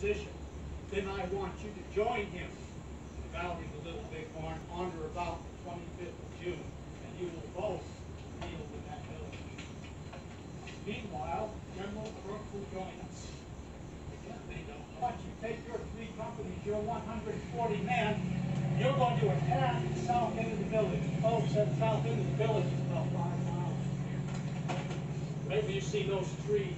position, then I want you to join him in the Valley of the Little Bighorn on or about the twenty-fifth of June, and you will both kneel in that village. Meanwhile, General Crook will join us. Once you take your three companies, your one hundred and forty men, you're going to attack the south end of the village. Folks, that south end of the village is about five miles from here. Maybe you see those trees.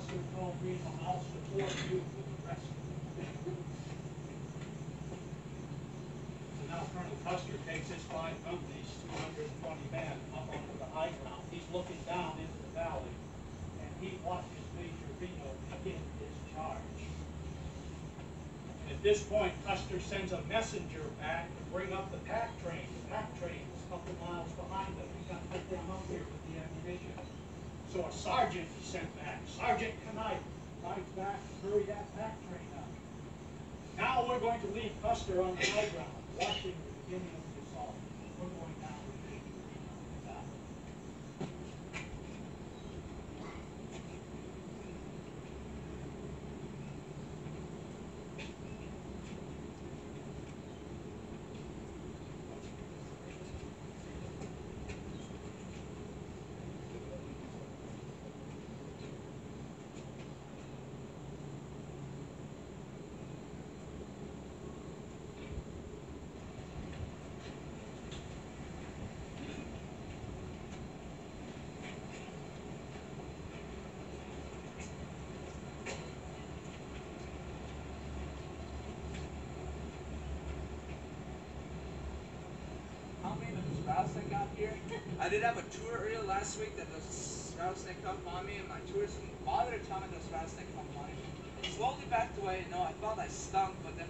I'll support you with the rest. So now Colonel Custer takes his five companies, two hundred and twenty men, up onto the high ground. He's looking down into the valley, and he watches Major Reno begin his charge. At this point, Custer sends a messenger back to bring up the pack train. The pack train is a couple miles behind them. He's got to put them up here with the. A sergeant is sent back. Sergeant Knight right back hurry that pack train up. Now we're going to leave Custer on the high ground, watching the beginning of the assault. We're going down with Major Reno in the valley. How many of got here? I did have a tour earlier last week that the rattlesnake come on me, and my tourist didn't bother to tell me those rattlesnake come on me. Slowly backed away, you know, I thought I stunk, but then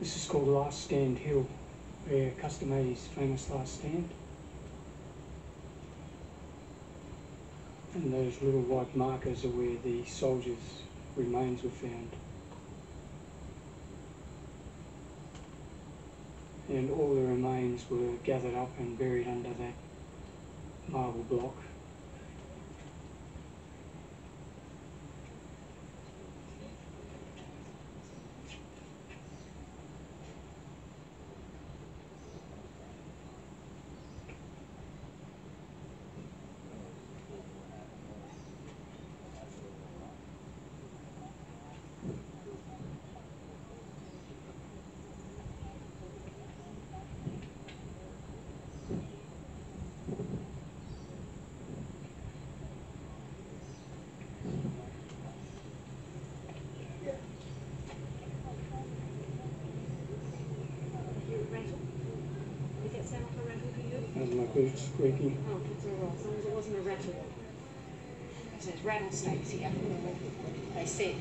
This is called Last Stand Hill, where Custer made his famous last stand. And those little white markers are where the soldiers' remains were found. And all the were gathered up and buried under that marble block. That was squeaking. Oh, that's all right, as long as it wasn't a rattle. There's rattlesnakes here, they said.